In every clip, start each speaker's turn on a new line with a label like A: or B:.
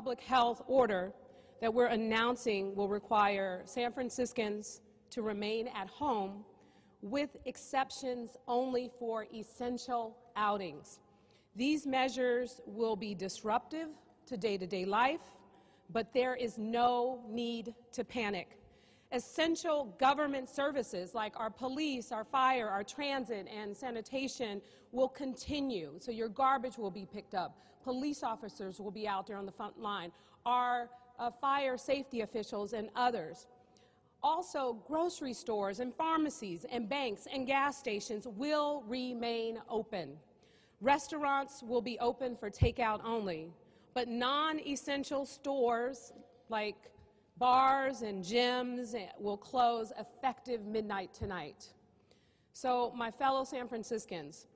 A: public health order that we're announcing will require San Franciscans to remain at home with exceptions only for essential outings. These measures will be disruptive to day-to-day life, but there is no need to panic. Essential government services like our police, our fire, our transit, and sanitation will continue. So your garbage will be picked up. Police officers will be out there on the front line. Our uh, fire safety officials and others. Also, grocery stores and pharmacies and banks and gas stations will remain open. Restaurants will be open for takeout only, but non-essential stores like bars and gyms eh, will close effective midnight tonight. So, my fellow San Franciscans,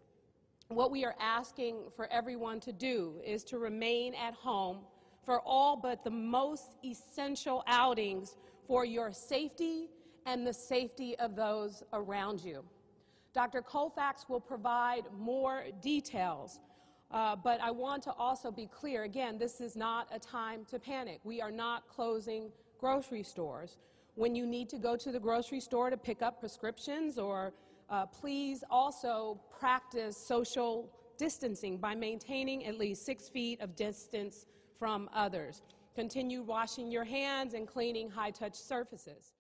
A: what we are asking for everyone to do is to remain at home for all but the most essential outings for your safety and the safety of those around you. Dr. Colfax will provide more details, uh, but I want to also be clear again, this is not a time to panic. We are not closing grocery stores. When you need to go to the grocery store to pick up prescriptions, or uh, please also practice social distancing by maintaining at least six feet of distance from others. Continue washing your hands and cleaning high-touch surfaces.